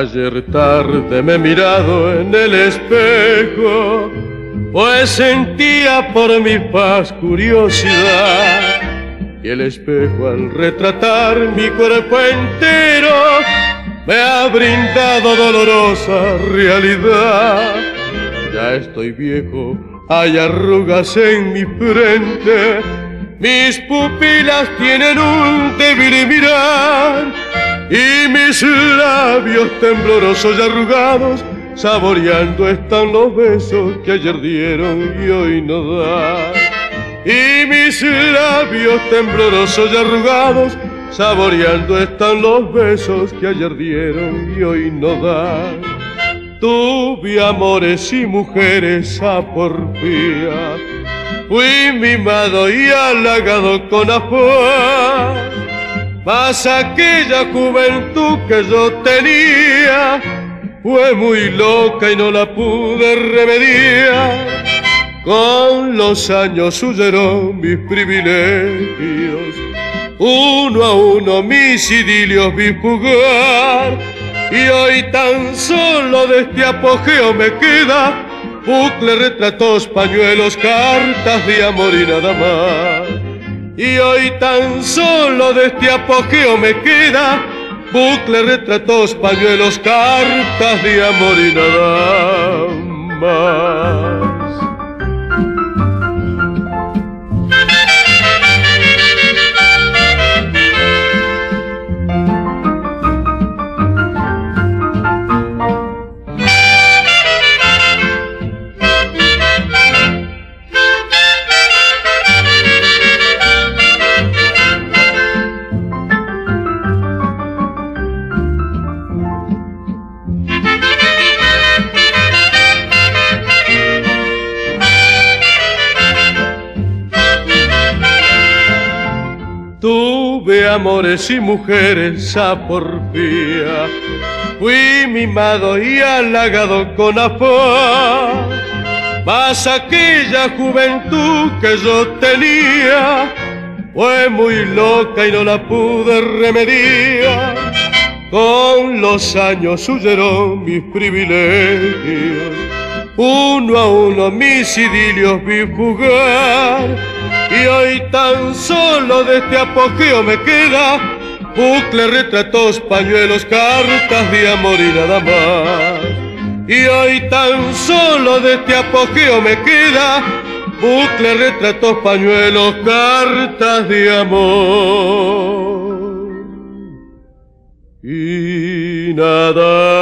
Ayer tarde me he mirado en el espejo, pues sentía por mi paz curiosidad. Y el espejo al retratar mi cuerpo entero me ha brindado dolorosa realidad. Ya estoy viejo, hay arrugas en mi frente, mis pupilas tienen un débil mirar y mis labios temblorosos y arrugados saboreando están los besos que ayer dieron y hoy no dan. Y mis labios temblorosos y arrugados saboreando están los besos que ayer dieron y hoy no dan. Tuve amores y mujeres a porfía, fui mimado y halagado con afán mas aquella juventud que yo tenía fue muy loca y no la pude remediar. Con los años huyeron mis privilegios, uno a uno mis idilios vi jugar. Y hoy tan solo de este apogeo me queda bucle, retratos, pañuelos, cartas de amor y nada más. Y hoy tan solo de este apogeo me queda bucle, retratos, pañuelos, cartas de amor y nada más. Tuve amores y mujeres a porfía, fui mimado y halagado con afán. Mas aquella juventud que yo tenía fue muy loca y no la pude remediar. Con los años huyeron mis privilegios, uno a uno mis idilios vi jugar y hoy tan solo de este apogeo me queda bucle, retratos, pañuelos, cartas de amor y nada más. Y hoy tan solo de este apogeo me queda bucle, retratos, pañuelos, cartas de amor y nada